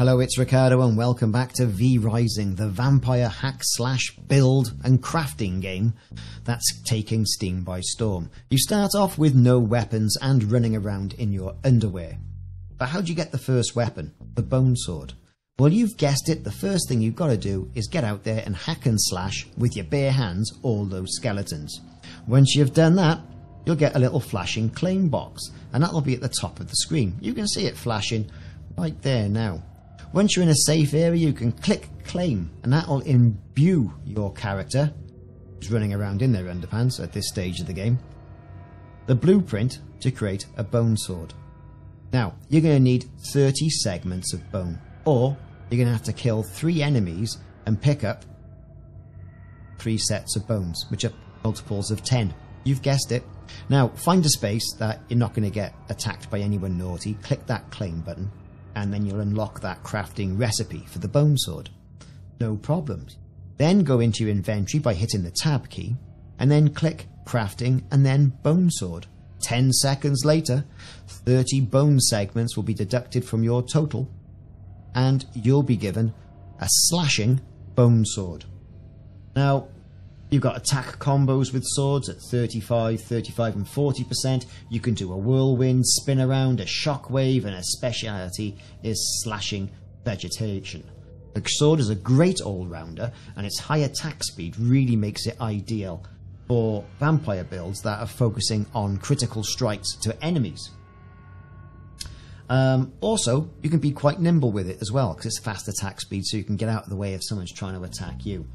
Hello, it's Ricardo, and welcome back to V Rising, the vampire hack slash build and crafting game that's taking Steam by storm. You start off with no weapons and running around in your underwear. But how do you get the first weapon? The bone sword. Well, you've guessed it, the first thing you've got to do is get out there and hack and slash with your bare hands all those skeletons. Once you've done that, you'll get a little flashing claim box, and that'll be at the top of the screen. You can see it flashing right there now. Once you're in a safe area, you can click claim, and that will imbue your character, who's running around in their underpants at this stage of the game, the blueprint to create a bone sword. Now, you're going to need 30 segments of bone, or you're going to have to kill three enemies and pick up three sets of bones, which are multiples of 10. You've guessed it. Now, find a space that you're not going to get attacked by anyone naughty, click that claim button, and then you'll unlock that crafting recipe for the bone sword. No problems. Then go into your inventory by hitting the tab key, and then click crafting and then bone sword. 10 seconds later, 30 bone segments will be deducted from your total, and you'll be given a slashing bone sword. Now, You've got attack combos with swords at 35, 35 and 40%. You can do a whirlwind, spin around, a shockwave, and a speciality is slashing vegetation. The sword is a great all-rounder, and its high attack speed really makes it ideal for vampire builds that are focusing on critical strikes to enemies. Um, also, you can be quite nimble with it as well, because it's fast attack speed, so you can get out of the way if someone's trying to attack you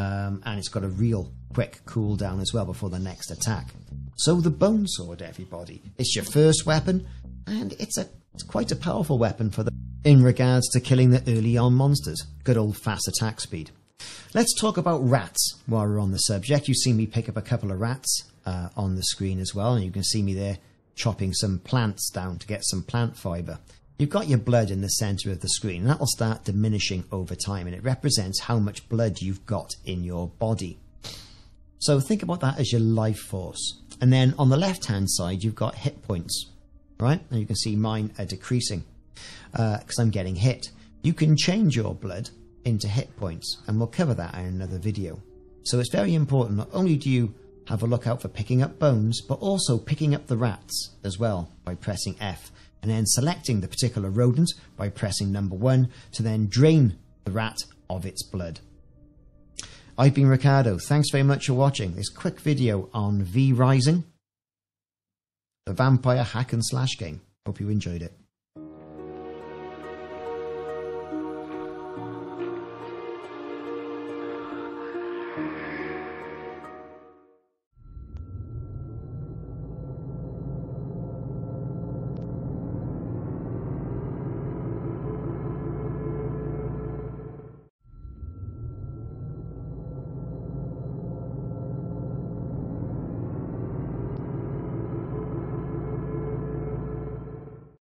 um, and it's got a real quick cooldown as well before the next attack. So the bone sword, everybody, it's your first weapon, and it's a it's quite a powerful weapon for the in regards to killing the early on monsters. Good old fast attack speed. Let's talk about rats while we're on the subject. You see me pick up a couple of rats uh, on the screen as well, and you can see me there chopping some plants down to get some plant fiber. You've got your blood in the center of the screen, and that will start diminishing over time, and it represents how much blood you've got in your body. So think about that as your life force. And then on the left hand side, you've got hit points, right? And you can see mine are decreasing because uh, I'm getting hit. You can change your blood into hit points, and we'll cover that in another video. So it's very important. Not only do you have a look out for picking up bones, but also picking up the rats as well by pressing F and then selecting the particular rodent by pressing number one to then drain the rat of its blood. I've been Ricardo. Thanks very much for watching this quick video on V Rising, the vampire hack and slash game. Hope you enjoyed it.